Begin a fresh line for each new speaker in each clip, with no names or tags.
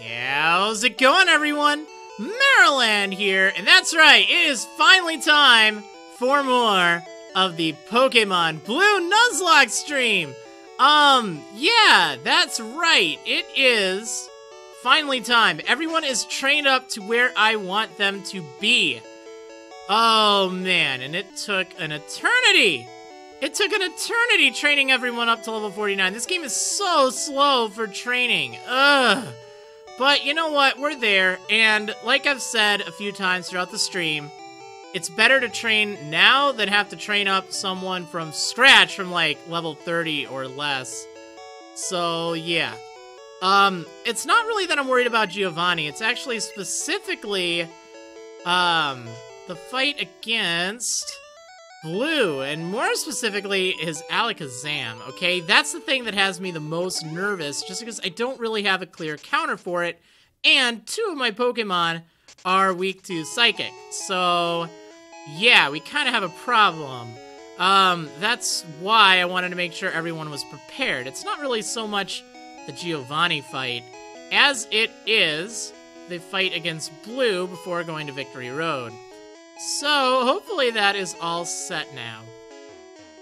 How's it going, everyone? Marriland here, and that's right, it is finally time for more of the Pokemon Blue Nuzlocke stream. Um, yeah, that's right, it is finally time. Everyone is trained up to where I want them to be. Oh man, and it took an eternity. It took an eternity training everyone up to level 49. This game is so slow for training. Ugh. But you know what? We're there, and like I've said a few times throughout the stream, it's better to train now than have to train up someone from scratch from like level 30 or less. So yeah. Um, it's not really that I'm worried about Giovanni. It's actually specifically, um, the fight against Blue, and more specifically, his Alakazam, okay? That's the thing that has me the most nervous, just because I don't really have a clear counter for it, and two of my Pokemon are weak to Psychic. So, yeah, we kind of have a problem. Um, that's why I wanted to make sure everyone was prepared. It's not really so much the Giovanni fight, as it is the fight against Blue before going to Victory Road. So, hopefully that is all set now.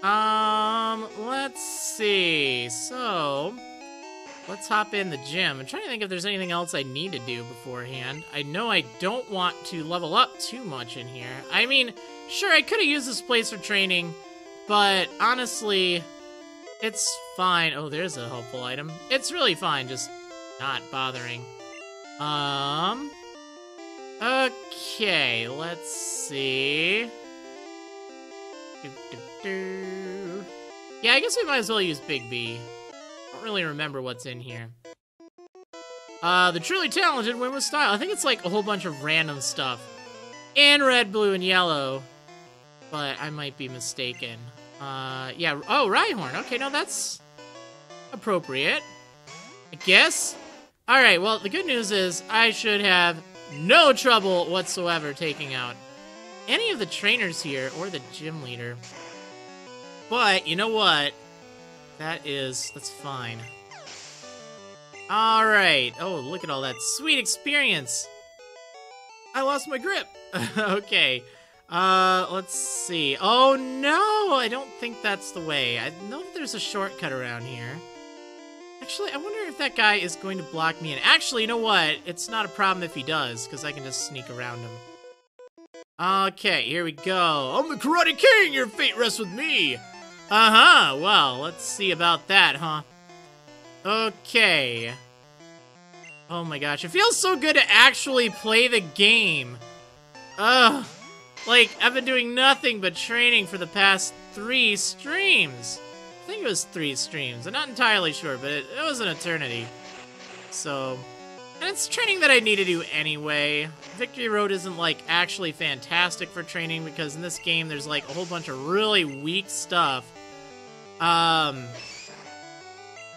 Um, let's see. So, let's hop in the gym. I'm trying to think if there's anything else I need to do beforehand. I know I don't want to level up too much in here. I mean, sure, I could have used this place for training, but honestly, it's fine. Oh, there's a helpful item. It's really fine, just not bothering. Um, Okay, let's see. Do, do, do. Yeah, I guess we might as well use Big B. I don't really remember what's in here. Uh, the truly talented win with style. I think it's like a whole bunch of random stuff. In red, blue, and yellow. But I might be mistaken. Uh, yeah. Oh, Rhyhorn. Okay, no, that's appropriate. I guess. Alright, well, the good news is I should have no trouble whatsoever taking out any of the trainers here or the gym leader. But, you know what? That is, that's fine. Alright. Oh, look at all that sweet experience. I lost my grip. okay. Uh, let's see. Oh no, I don't think that's the way. I know that there's a shortcut around here. Actually, I wonder if that guy is going to block me in. Actually, you know what? It's not a problem if he does, because I can just sneak around him. Okay, here we go. I'm the Karate King! Your fate rests with me! Uh-huh, well, let's see about that, huh? Okay. Oh my gosh, it feels so good to actually play the game. Ugh. Like, I've been doing nothing but training for the past three streams. I think it was three streams. I'm not entirely sure, but it, it was an eternity. So, and it's training that I need to do anyway. Victory Road isn't, like, actually fantastic for training because in this game there's, like, a whole bunch of really weak stuff. Um,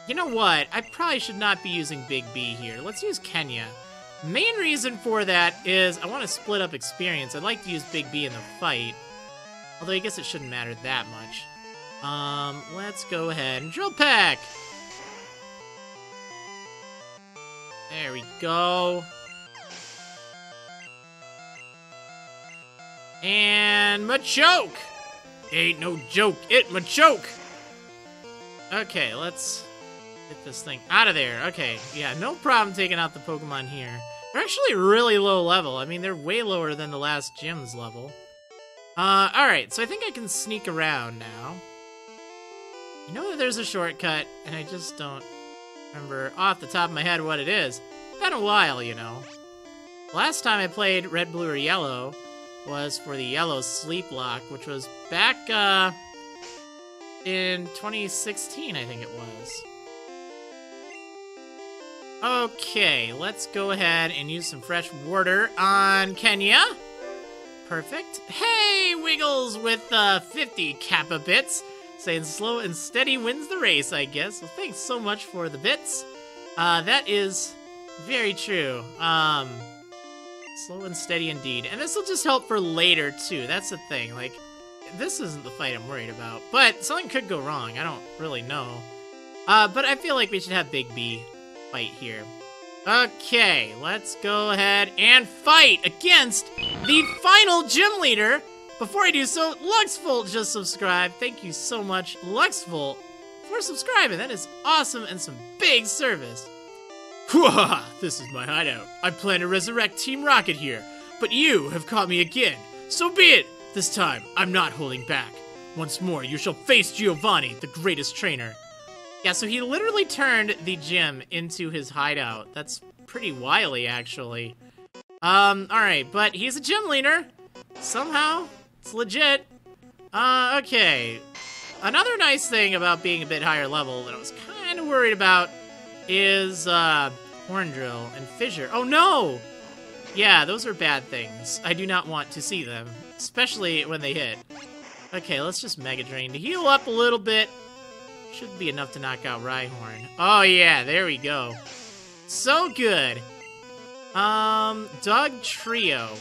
you know what? I probably should not be using Big B here. Let's use Kenya. Main reason for that is I want to split up experience. I'd like to use Big B in the fight. Although I guess it shouldn't matter that much. Um, let's go ahead and Drill Peck. There we go. And Machoke! Ain't no joke, it Machoke! Okay, let's get this thing out of there. Okay, yeah, no problem taking out the Pokemon here. They're actually really low level. I mean, they're way lower than the last gym's level. Uh, alright, so I think I can sneak around now. You know that there's a shortcut, and I just don't remember off the top of my head what it is. Been a while, you know. Last time I played Red, Blue, or Yellow was for the Yellow Sleep Lock, which was back, uh, in 2016, I think it was. Okay, let's go ahead and use some fresh water on Kenya. Perfect. Hey, Wiggles with uh, 50 Kappa bits. Saying slow and steady wins the race, I guess. Well, thanks so much for the bits. Uh, that is very true. Um, slow and steady indeed. And this will just help for later, too. That's the thing. Like, this isn't the fight I'm worried about. But something could go wrong. I don't really know. Uh, but I feel like we should have Big B fight here. Okay, let's go ahead and fight against the final gym leader. Before I do so, Luxvolt just subscribed. Thank you so much, Luxvolt, for subscribing. That is awesome and some big service. This is my hideout. I plan to resurrect Team Rocket here, but you have caught me again. So be it. This time, I'm not holding back. Once more, you shall face Giovanni, the greatest trainer. Yeah, so he literally turned the gym into his hideout. That's pretty wily, actually. Um, alright, but he's a gym leader. Somehow, it's legit. Uh, okay. Another nice thing about being a bit higher level that I was kind of worried about is, uh, Horn Drill and Fissure. Oh no! Yeah, those are bad things. I do not want to see them, especially when they hit. Okay, let's just Mega Drain to heal up a little bit. Should be enough to knock out Rhyhorn. Oh yeah, there we go. So good. Um, Dugtrio.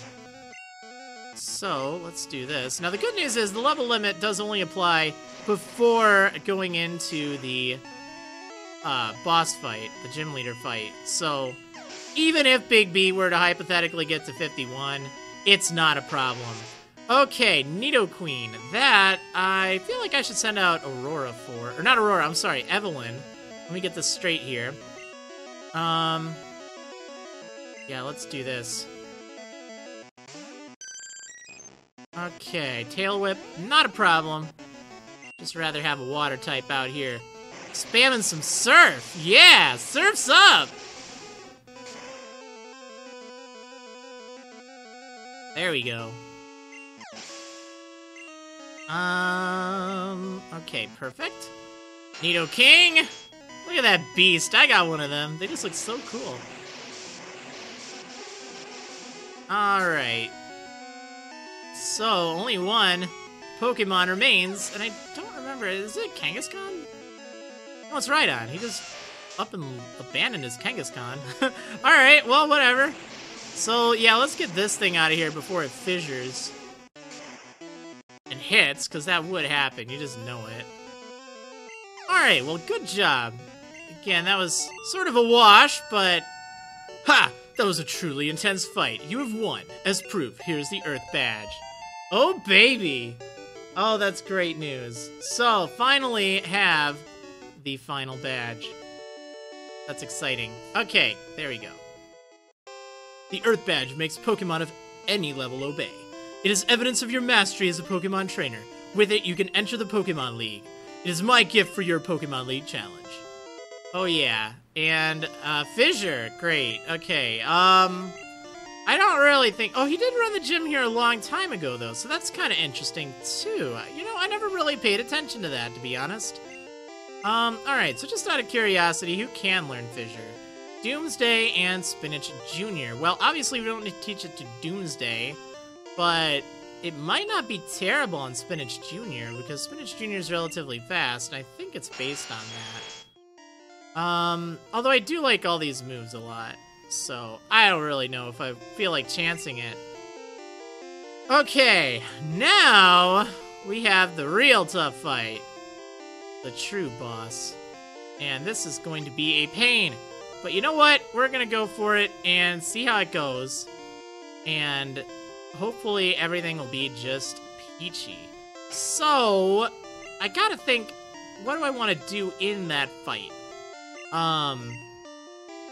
So, let's do this. Now the good news is the level limit does only apply before going into the uh, boss fight, the gym leader fight. So, even if Big B were to hypothetically get to 51, it's not a problem. Okay, Nidoqueen. That, I feel like I should send out Aurora for. Or not Aurora, I'm sorry, Evelyn. Let me get this straight here. Um... Yeah, let's do this. Okay, Tail Whip, not a problem. Just rather have a water type out here. Spamming some Surf! Yeah, Surf's up! There we go. Um, okay, perfect. Nidoking! Look at that beast. I got one of them. They just look so cool. Alright. So, only one Pokemon remains, and I don't remember, is it Kangaskhan? No, it's Rhydon. He just up and abandoned his Kangaskhan. Alright, well, whatever. So, yeah, let's get this thing out of here before it fissures And hits, because that would happen. You just know it. Alright, well, good job. Again, that was sort of a wash, but... Ha! That was a truly intense fight. You have won. As proof, here's the Earth Badge. Oh, baby! Oh, that's great news. So, finally have the final badge. That's exciting. Okay, there we go. The Earth Badge makes Pokemon of any level obey. It is evidence of your mastery as a Pokemon trainer. With it, you can enter the Pokemon League. It is my gift for your Pokemon League challenge. Oh yeah, and uh, Fissure, great. Okay, um, I don't really think. Oh, he did run the gym here a long time ago, though, so that's kind of interesting too. You know, I never really paid attention to that, to be honest. Um, all right. So just out of curiosity, who can learn Fissure? Doomsday and Spinach Jr. Well, obviously we don't teach it to Doomsday but it might not be terrible on Spinach Jr. because Spinach Jr. is relatively fast, and I think it's based on that. Um, although I do like all these moves a lot, so I don't really know if I feel like chancing it. Okay, now we have the real tough fight. The true boss. And this is going to be a pain. But you know what? We're gonna go for it and see how it goes. And hopefully everything will be just peachy. So, I gotta think, what do I want to do in that fight? Um,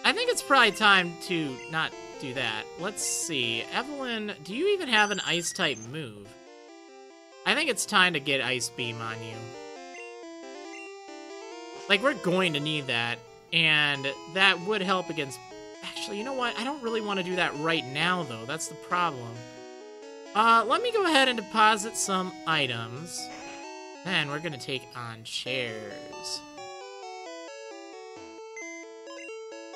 I think it's probably time to not do that. Let's see. Evelyn, do you even have an ice-type move? I think it's time to get Ice Beam on you. Like, we're going to need that, and that would help against... Actually, you know what? I don't really want to do that right now, though. That's the problem. Uh, let me go ahead and deposit some items. Then we're gonna take on chairs.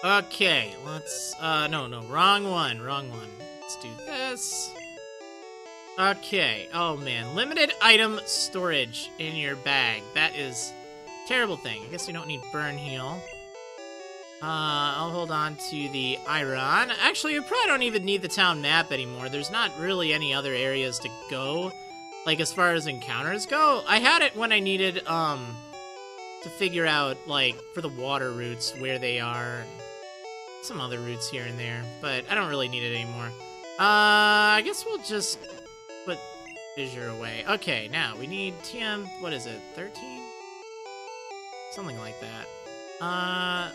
Okay, let's, uh, no, no, wrong one, wrong one. Let's do this. Okay, oh man, limited item storage in your bag. That is terrible thing. I guess we don't need burn heal. Uh, I'll hold on to the Iron. Actually, we probably don't even need the town map anymore. There's not really any other areas to go, like as far as encounters go. I had it when I needed, um, to figure out, like, for the water routes, where they are, some other routes here and there, but I don't really need it anymore. Uh, I guess we'll just put Fissure away. Okay, now we need TM, what is it, 13? Something like that. Uh...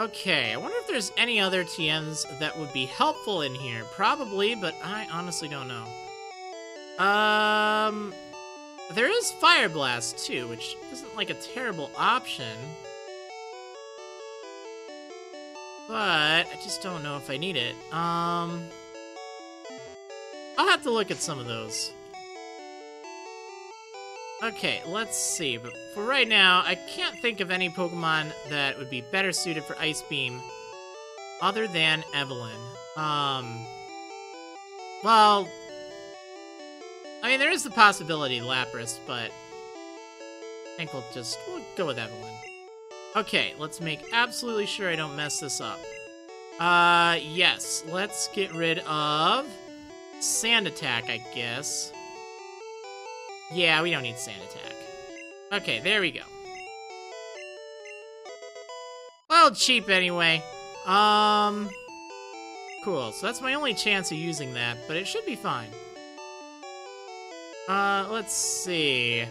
Okay, I wonder if there's any other TMs that would be helpful in here. Probably, but I honestly don't know. Um... There is Fire Blast, too, which isn't, like, a terrible option. But I just don't know if I need it. Um, I'll have to look at some of those. Okay, let's see. But for right now, I can't think of any Pokemon that would be better suited for Ice Beam other than Evelyn. Um, well, I mean, there is the possibility Lapras, but I think we'll just we'll go with Evelyn. Okay, let's make absolutely sure I don't mess this up. Uh, yes, let's get rid of Sand Attack, I guess. Yeah, we don't need Sand Attack. Okay, there we go. Well, cheap anyway. Um, cool. So that's my only chance of using that, but it should be fine. Uh, let's see.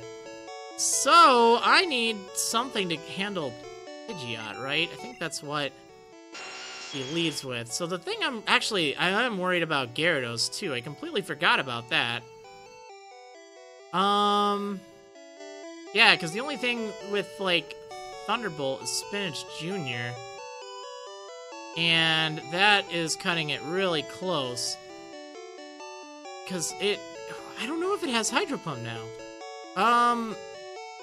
So, I need something to handle Pidgeot, right? I think that's what he leads with. So the thing I'm actually, I am worried about Gyarados too. I completely forgot about that. Um, yeah, because the only thing with like Thunderbolt is Spinach Jr. And that is cutting it really close. Because it, I don't know if it has Hydro Pump now. Um,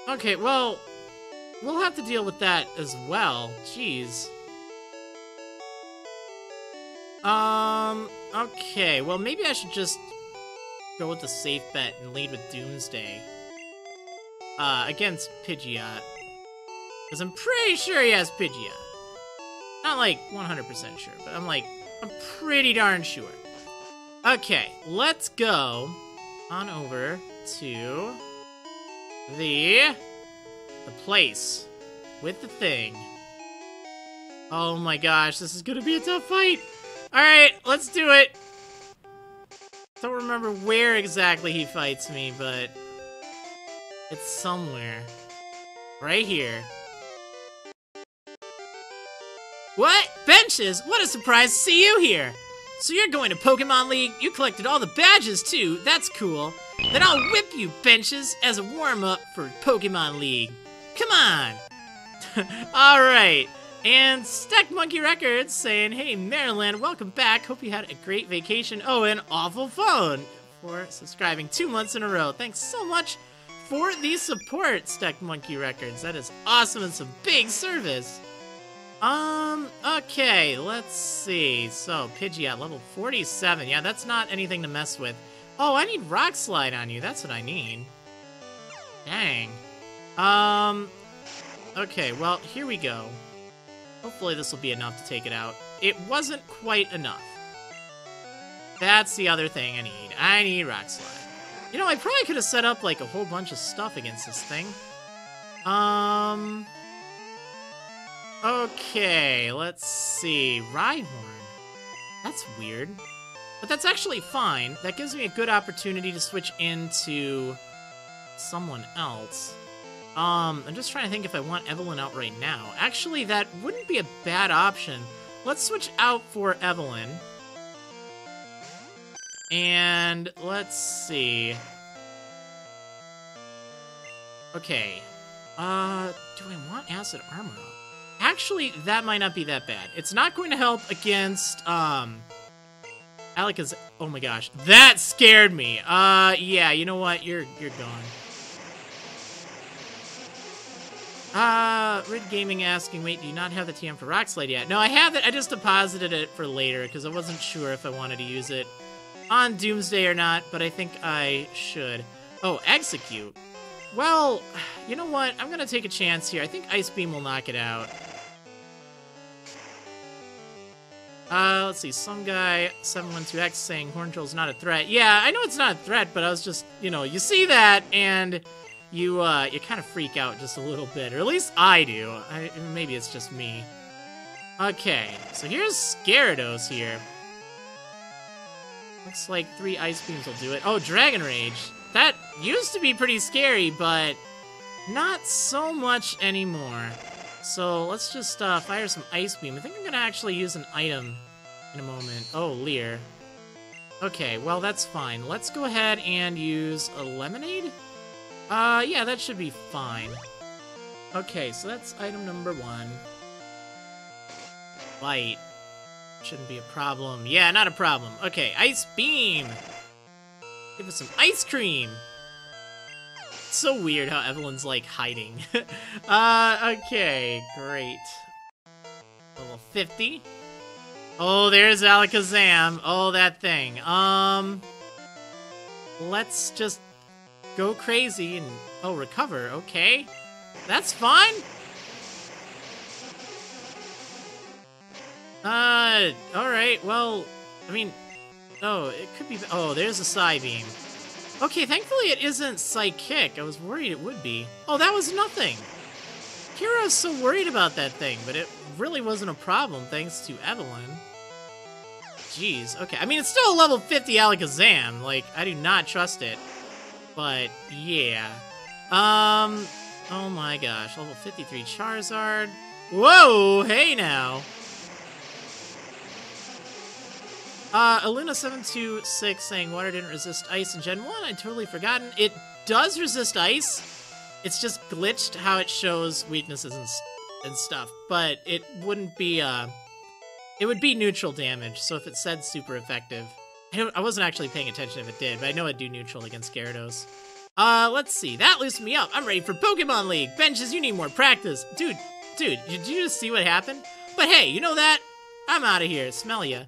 okay, well, We'll have to deal with that as well. Jeez. Um, okay. Well, maybe I should just go with the safe bet and lead with Doomsday. Uh, against Pidgeot. Because I'm pretty sure he has Pidgeot. Not like 100% sure, but I'm like, I'm pretty darn sure. Okay, let's go on over to the the place with the thing. Oh my gosh, this is gonna be a tough fight. Alright, let's do it. Don't remember where exactly he fights me, but it's somewhere. Right here. What? Benches? What a surprise to see you here! So you're going to Pokemon League? You collected all the badges too, that's cool. Then I'll whip you, Benches, as a warm-up for Pokemon League. Come on! Alright, and Stack Monkey Records saying, Hey, Marriland, welcome back. Hope you had a great vacation. Oh, and awful phone for subscribing two months in a row. Thanks so much for the support, Stack Monkey Records. That is awesome and some big service. Um, okay, let's see. So, Pidgeot, level 47. Yeah, that's not anything to mess with. Oh, I need Rock Slide on you. That's what I need. Dang. Um, okay, well, here we go. Hopefully this will be enough to take it out. It wasn't quite enough. That's the other thing I need. I need Rock Slide. You know, I probably could have set up, like, a whole bunch of stuff against this thing. Um... Okay, let's see. Rhyhorn. That's weird. But that's actually fine. That gives me a good opportunity to switch into someone else. Um, I'm just trying to think if I want Evelyn out right now. Actually, that wouldn't be a bad option. Let's switch out for Evelyn. And let's see. Okay. Uh, do I want Acid Armor? Actually, that might not be that bad. It's not going to help against, um... Alec is... Oh my gosh. That scared me. Uh, yeah, you know what? You're, you're gone. Uh, Rid Gaming asking, wait, do you not have the TM for Rock Slide yet? No, I have it. I just deposited it for later because I wasn't sure if I wanted to use it on Doomsday or not, but I think I should. Oh, Execute. Well, you know what? I'm going to take a chance here. I think Ice Beam will knock it out. Uh, let's see. Some guy, 712X, saying Horn Drill's not a threat. Yeah, I know it's not a threat, but I was just, you know, you see that, and you uh, you kind of freak out just a little bit, or at least I do. I, maybe it's just me. Okay, so here's Gyarados here. Looks like three Ice Beams will do it. Oh, Dragon Rage. That used to be pretty scary, but not so much anymore. So let's just uh, fire some Ice Beam. I think I'm gonna actually use an item in a moment. Oh, Leer. Okay, well that's fine. Let's go ahead and use a Lemonade? Uh, yeah, that should be fine. Okay, so that's item number one. Light. Shouldn't be a problem. Yeah, not a problem. Okay, Ice Beam! Give us some ice cream! It's so weird how Evelyn's, like, hiding. uh, okay, great. Level 50. Oh, there's Alakazam. Oh, that thing. Um, let's just go crazy and... Oh, recover. Okay. That's fine. Uh, alright, well, I mean, oh, it could be, oh, there's a Psybeam. Okay, thankfully it isn't Psychic. I was worried it would be. Oh, that was nothing. Kira was so worried about that thing, but it really wasn't a problem thanks to Evelyn. Jeez, okay. I mean, it's still a level 50 Alakazam. Like, I do not trust it. But, yeah. Um, oh my gosh. Level 53 Charizard. Whoa, hey now. Uh, Aluna726 saying water didn't resist ice in Gen 1. I'd totally forgotten. It does resist ice. It's just glitched how it shows weaknesses and, and stuff. But it wouldn't be, uh... It would be neutral damage, so if it said super effective... I, don't, I wasn't actually paying attention if it did, but I know it'd do neutral against Gyarados. Uh, let's see. That loosened me up. I'm ready for Pokemon League. Benches, you need more practice. Dude, dude, did you just see what happened? But hey, you know that? I'm out of here. Smell ya.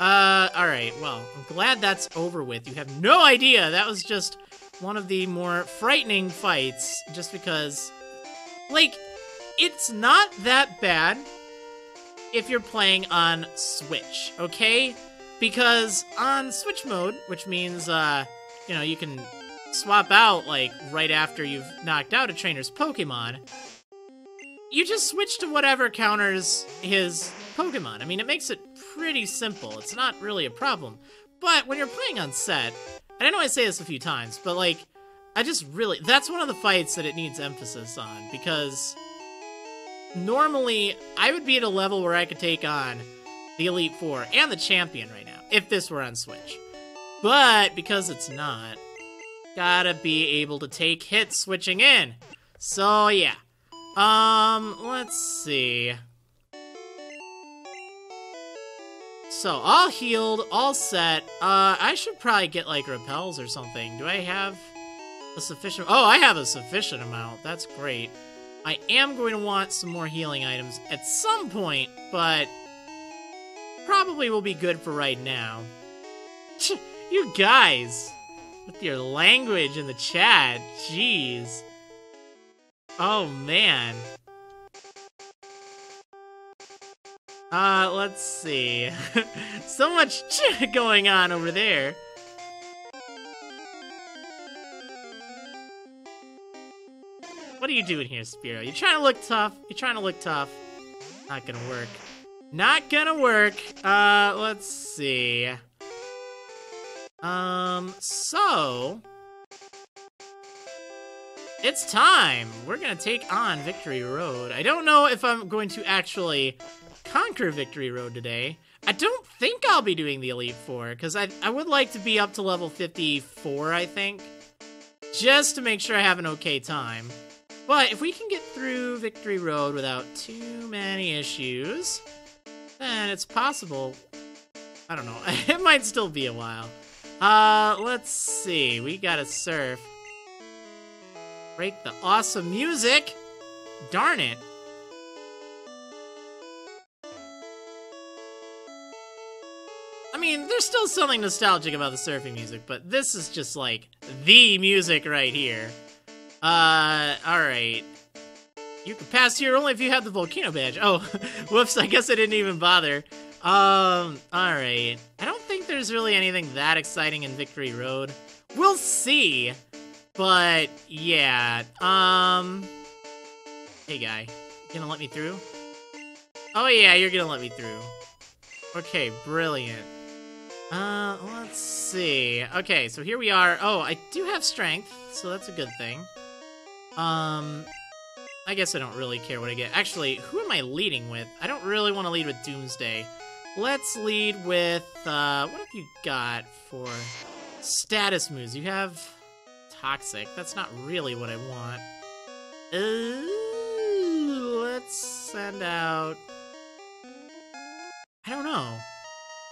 Uh, alright, well, I'm glad that's over with. You have no idea, that was just one of the more frightening fights, just because, like, it's not that bad if you're playing on Switch, okay? Because on Switch mode, which means, uh, you know, you can swap out, like, right after you've knocked out a trainer's Pokemon, you just switch to whatever counters his Pokemon. I mean, it makes it pretty simple. It's not really a problem. But when you're playing on set, and I know I say this a few times, but like, I just really, that's one of the fights that it needs emphasis on, because normally I would be at a level where I could take on the Elite Four and the Champion right now, if this were on Switch. But because it's not, gotta be able to take hits switching in. So yeah. Um, let's see. So, all healed, all set. Uh, I should probably get, like, repels or something. Do I have a sufficient... Oh, I have a sufficient amount. That's great. I am going to want some more healing items at some point, but probably will be good for right now. you guys, with your language in the chat, jeez. Oh, man. Uh, let's see. so much going on over there. What are you doing here, Spiro? You trying to look tough? You trying to look tough? Not gonna work. Not gonna work. Uh, let's see. Um, so... It's time! We're gonna take on Victory Road. I don't know if I'm going to actually conquer Victory Road today. I don't think I'll be doing the Elite Four, because I, I would like to be up to level 54, I think. Just to make sure I have an okay time. But if we can get through Victory Road without too many issues, then it's possible. I don't know. it might still be a while. Uh, let's see. We gotta surf. Break the awesome music. Darn it. I mean, there's still something nostalgic about the surfing music, but this is just like the music right here. Uh, alright. You can pass here only if you have the volcano badge. Oh, whoops, I guess I didn't even bother. Um, alright. I don't think there's really anything that exciting in Victory Road. We'll see. But, yeah. Um... Hey, guy. Gonna let me through? Oh yeah, you're gonna let me through. Okay, brilliant. Uh, let's see. Okay, so here we are. Oh, I do have strength, so that's a good thing. Um, I guess I don't really care what I get. Actually, who am I leading with? I don't really want to lead with Doomsday. Let's lead with, uh, what have you got for status moves? You have Toxic. That's not really what I want. Uh, let's send out... I don't know.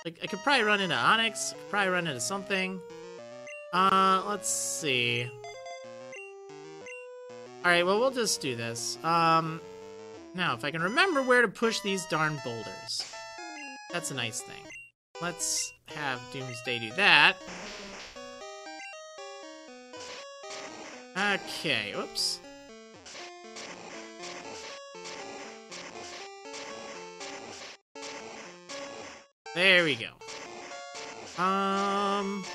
Like, I could probably run into Onix, could probably run into something. Uh, let's see. Alright, well, we'll just do this. Um, now, if I can remember where to push these darn boulders. That's a nice thing. Let's have Doomsday do that. Okay, oops. There we go. Um,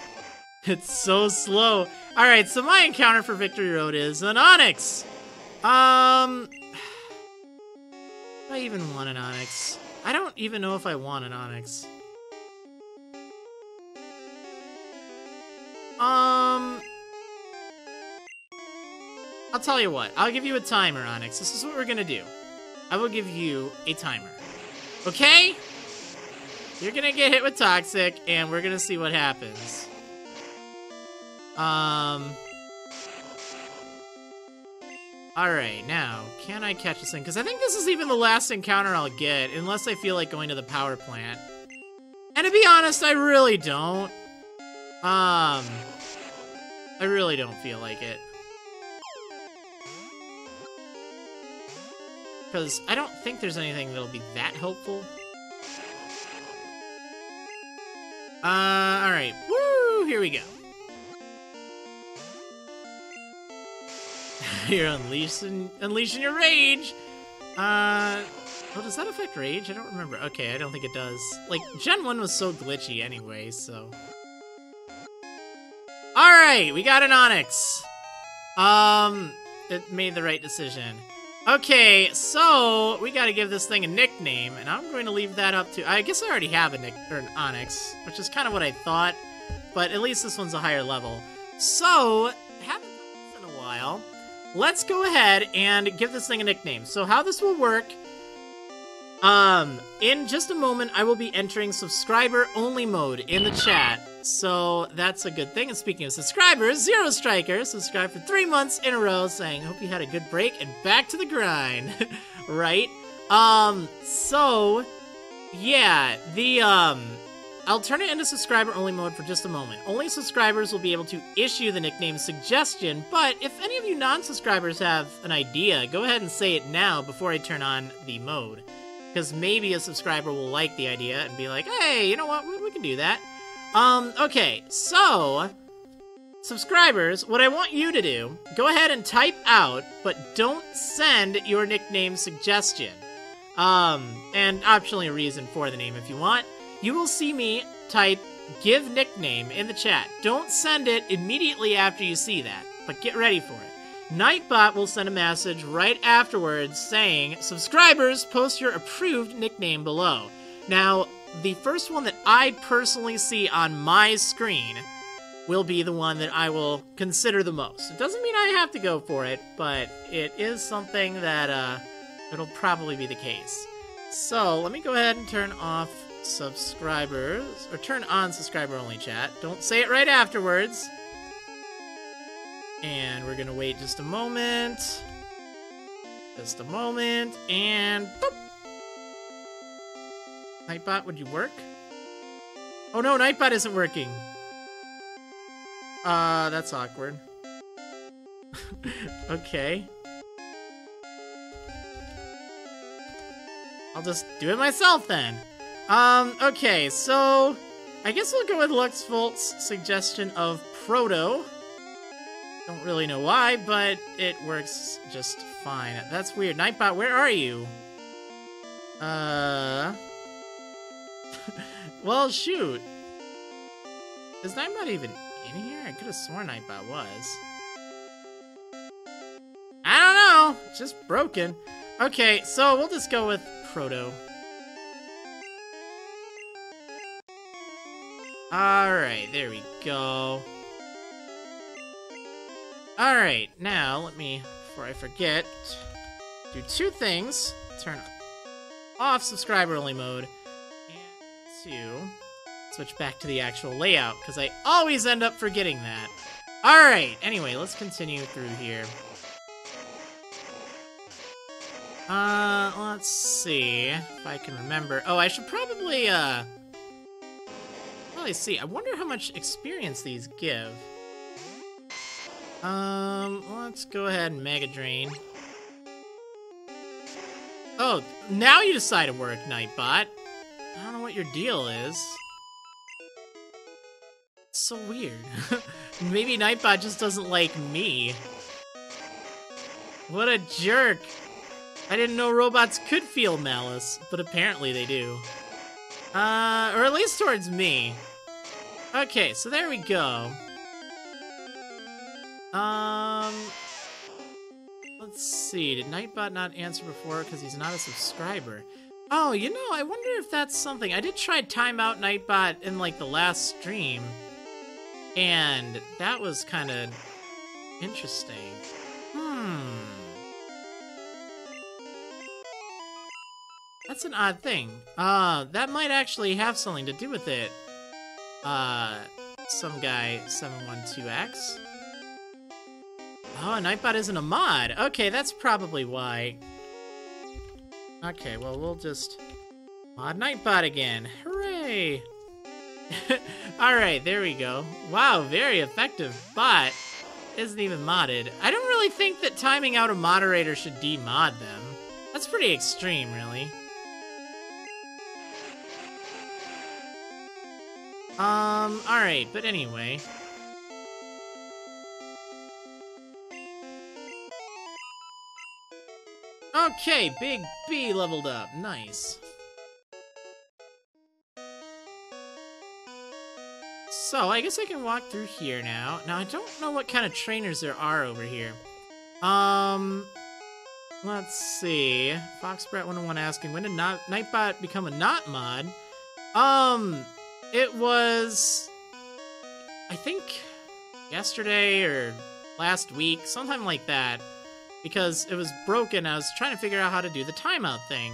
it's so slow. All right, so my encounter for Victory Road is an Onix. Um, I even want an Onix? I don't even know if I want an Onix. Um, I'll tell you what. I'll give you a timer, Onix. This is what we're gonna do. I will give you a timer. Okay? You're gonna get hit with Toxic, and we're gonna see what happens. Um... Alright, now, can I catch this thing? Because I think this is even the last encounter I'll get, unless I feel like going to the power plant. And to be honest, I really don't. Um... I really don't feel like it. Because I don't think there's anything that'll be that helpful. Uh, alright. Woo! Here we go. You're unleashing, unleashing your rage! Uh, well, does that affect rage? I don't remember. Okay, I don't think it does. Like, Gen 1 was so glitchy anyway, so... Alright, we got an Onix! Um, it made the right decision. Okay, so we gotta give this thing a nickname, and I'm going to leave that up to... I guess I already have a nick or an Onix, which is kind of what I thought, but at least this one's a higher level. So, haven't done this in a while. Let's go ahead and give this thing a nickname. So how this will work... Um, in just a moment, I will be entering subscriber-only mode in the chat. So that's a good thing. And speaking of subscribers, Zero Striker subscribed for three months in a row saying, hope you had a good break and back to the grind. right? Um, so, yeah, the, um, I'll turn it into subscriber-only mode for just a moment. Only subscribers will be able to issue the nickname suggestion, but if any of you non-subscribers have an idea, go ahead and say it now before I turn on the mode. Because maybe a subscriber will like the idea and be like, hey, you know what, we, we can do that. Um, okay, so, subscribers, what I want you to do, go ahead and type out, but don't send your nickname suggestion. Um, and optionally a reason for the name if you want. You will see me type give nickname in the chat. Don't send it immediately after you see that, but get ready for it. Nightbot will send a message right afterwards saying, Subscribers, post your approved nickname below. Now, the first one that I personally see on my screen will be the one that I will consider the most. It doesn't mean I have to go for it, but it is something that, uh, it'll probably be the case. So, let me go ahead and turn off subscribers, or turn on subscriber only chat. Don't say it right afterwards. And we're gonna wait just a moment. Just a moment, and boop! Nightbot, would you work? Oh no, Nightbot isn't working! Uh, that's awkward. okay. I'll just do it myself then. Um, okay, so I guess we'll go with LuxVolt's suggestion of Proto. Don't really know why, but it works just fine. That's weird. Nightbot, where are you? Uh... well, shoot. Is Nightbot even in here? I could have sworn Nightbot was. I don't know. Just broken. Okay, so we'll just go with Proto. Alright, there we go. Alright, now let me, before I forget, do two things. Turn off subscriber only mode, and two, switch back to the actual layout, because I always end up forgetting that. Alright, anyway, let's continue through here. Uh, let's see if I can remember. Oh, I should probably, uh, probably see. I wonder how much experience these give. Um, let's go ahead and Mega Drain. Oh, now you decide to work, Nightbot. I don't know what your deal is. It's so weird. Maybe Nightbot just doesn't like me. What a jerk. I didn't know robots could feel malice, but apparently they do. Uh, or at least towards me. Okay, so there we go. Um, let's see. Did Nightbot not answer before because he's not a subscriber? Oh, you know, I wonder if that's something. I did try timeout Nightbot in like the last stream, and that was kind of interesting. Hmm. That's an odd thing. Uh, that might actually have something to do with it. Uh, some guy 712X. Oh, Nightbot isn't a mod. Okay, that's probably why. Okay, well, we'll just mod Nightbot again. Hooray! Alright, there we go. Wow, very effective bot. Isn't even modded. I don't really think that timing out a moderator should demod them. That's pretty extreme, really. Um, alright, but anyway. Okay, Big B leveled up. Nice. So, I guess I can walk through here now. Now, I don't know what kind of trainers there are over here. Um, let's see. Foxbrat101 asking, when did not Nightbot become a not mod? Um, it was, I think, yesterday or last week, sometime like that because it was broken. I was trying to figure out how to do the timeout thing,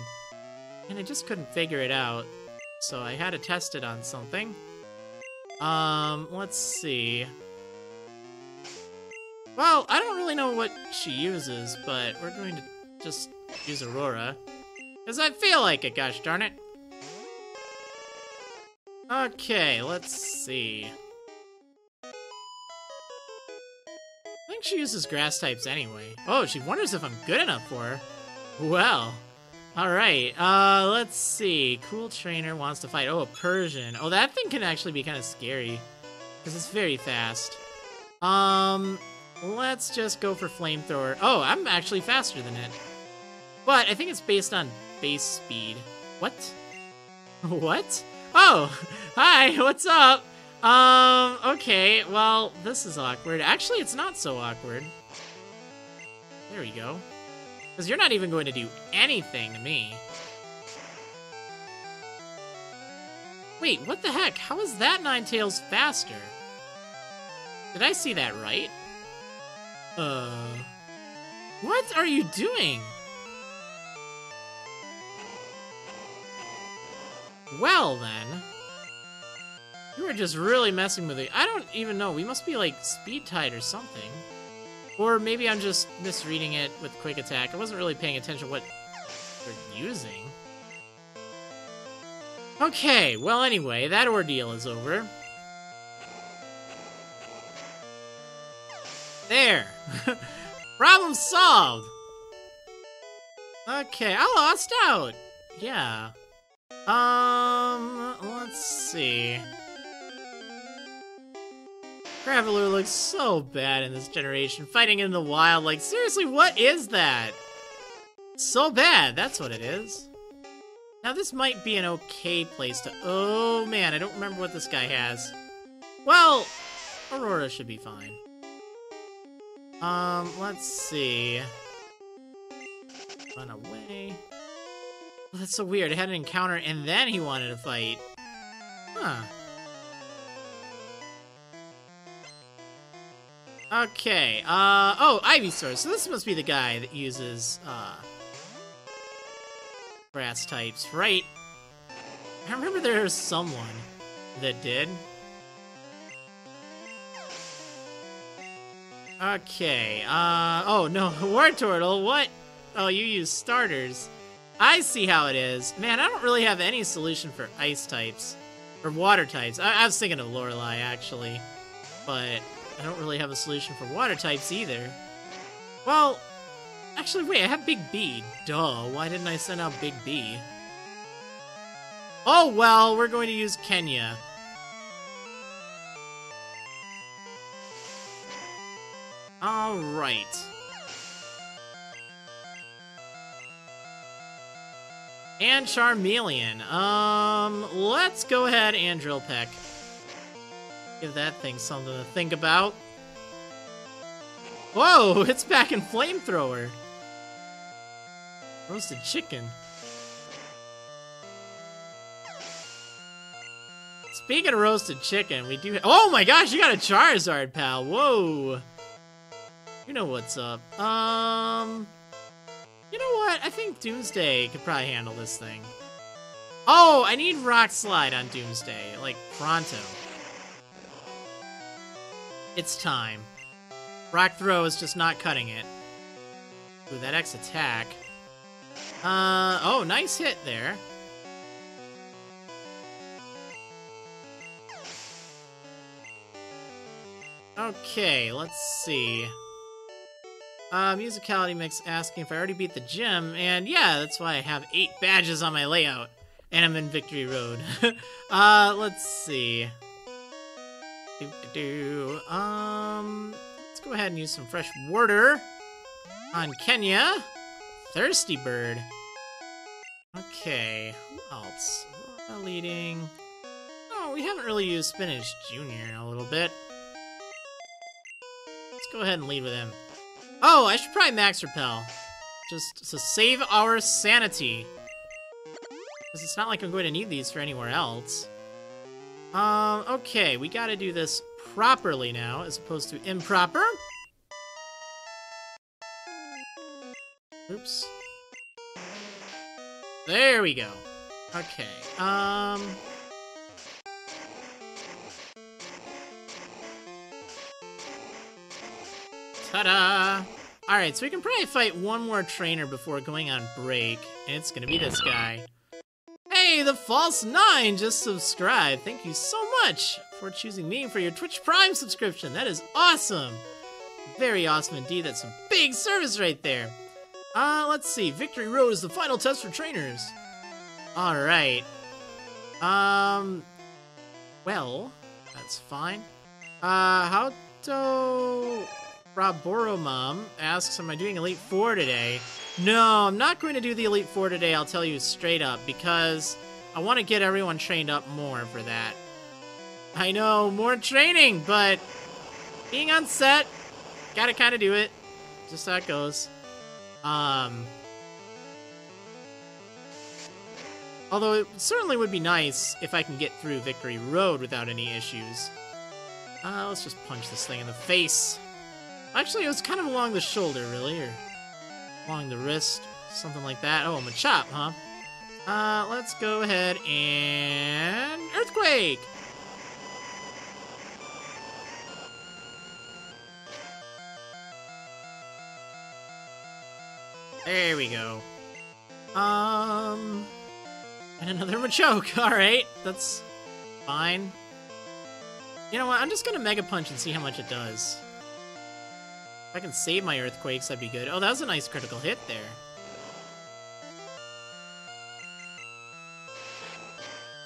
and I just couldn't figure it out. So I had to test it on something. Um, let's see. Well, I don't really know what she uses, but we're going to just use Aurora. Because I feel like it, gosh darn it. Okay, let's see. I think she uses grass types anyway. Oh, she wonders if I'm good enough for her. Well, alright, uh, let's see. Cool trainer wants to fight. Oh, a Persian. Oh, that thing can actually be kind of scary. Because it's very fast. Um, let's just go for flamethrower. Oh, I'm actually faster than it. But I think it's based on base speed. What? What? Oh, hi, what's up? Um, okay, well, this is awkward. Actually, it's not so awkward. There we go. Because you're not even going to do anything to me. Wait, what the heck? How is that Ninetales faster? Did I see that right? Uh... What are you doing? Well, then... You were just really messing with it. I don't even know. We must be like speed tied or something. Or maybe I'm just misreading it with quick attack. I wasn't really paying attention what they're using. Okay, well anyway, that ordeal is over. There! Problem solved! Okay, I lost out! Yeah. Um, let's see. Graveler looks so bad in this generation, fighting in the wild. Like, seriously, what is that? So bad, that's what it is. Now, this might be an okay place to... Oh, man, I don't remember what this guy has. Well, Aurora should be fine. Um, let's see. Run away. Well, that's so weird. I had an encounter and then he wanted to fight. Huh. Okay, uh, oh, Ivysaur. So this must be the guy that uses, uh, grass types, right? I remember there was someone that did. Okay, uh, oh no, Wartortle, what? Oh, you use starters. I see how it is. Man, I don't really have any solution for ice types. Or water types. I, I was thinking of Lorelei, actually. But I don't really have a solution for water types either. Well, actually, wait, I have Big B. Duh, why didn't I send out Big B? Oh, well, we're going to use Kenya. Alright. And Charmeleon. Um, let's go ahead and Drill Peck. Give that thing something to think about. Whoa, it's back in Flamethrower. Roasted chicken. Speaking of roasted chicken, we do- Oh my gosh, you got a Charizard, pal. Whoa. You know what's up. Um... You know what? I think Doomsday could probably handle this thing. Oh, I need Rock Slide on Doomsday, like, pronto. It's time. Rock Throw is just not cutting it. Ooh, that X attack. Uh, oh, nice hit there. Okay, let's see. Uh, Musicality Mix asking if I already beat the gym, and yeah, that's why I have eight badges on my layout, and I'm in Victory Road. uh, let's see. Um, let's go ahead and use some fresh water on Kenya. Thirsty Bird. Okay, who else? leading. Oh, we haven't really used Spinach Jr. in a little bit. Let's go ahead and lead with him. Oh, I should probably max repel. Just to save our sanity. Because it's not like I'm going to need these for anywhere else. Um, okay, we gotta do this properly now, as opposed to improper. Oops. There we go. Okay, um... Ta-da! Alright, so we can probably fight one more trainer before going on break, and it's gonna be this guy. Hey, the False Nine just subscribed. Thank you so much for choosing me for your Twitch Prime subscription. That is awesome. Very awesome indeed. That's some big service right there. Uh, let's see. Victory Road is the final test for trainers. Alright. Um, well, that's fine. Uh, how to... Rob Boromom asks, am I doing Elite Four today? No, I'm not going to do the Elite Four today, I'll tell you straight up, because I want to get everyone trained up more for that. I know, more training, but being on set, gotta kind of do it. Just how it goes. Um, although it certainly would be nice if I can get through Victory Road without any issues. Uh, let's just punch this thing in the face. Actually, it was kind of along the shoulder, really, or along the wrist, something like that. Oh, Machop, huh? Uh, let's go ahead and... Earthquake! There we go. Um... And another Machoke, alright, that's fine. You know what, I'm just gonna Mega Punch and see how much it does. If I can save my Earthquakes, that'd be good. Oh, that was a nice critical hit there.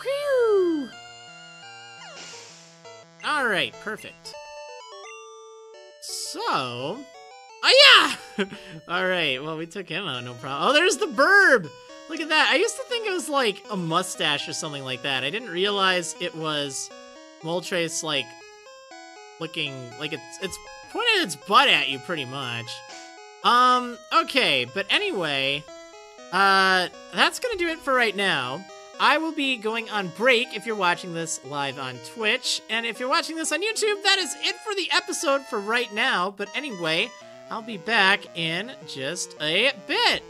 Whew! Alright, perfect. So... Oh, yeah! Alright, well, we took him out, no problem. Oh, there's the burb! Look at that. I used to think it was, like, a mustache or something like that. I didn't realize it was Moltres, like, looking like it's it's pointed its butt at you pretty much. Um, okay, but anyway, uh, that's gonna do it for right now. I will be going on break if you're watching this live on Twitch. And if you're watching this on YouTube, that is it for the episode for right now. But anyway, I'll be back in just a bit.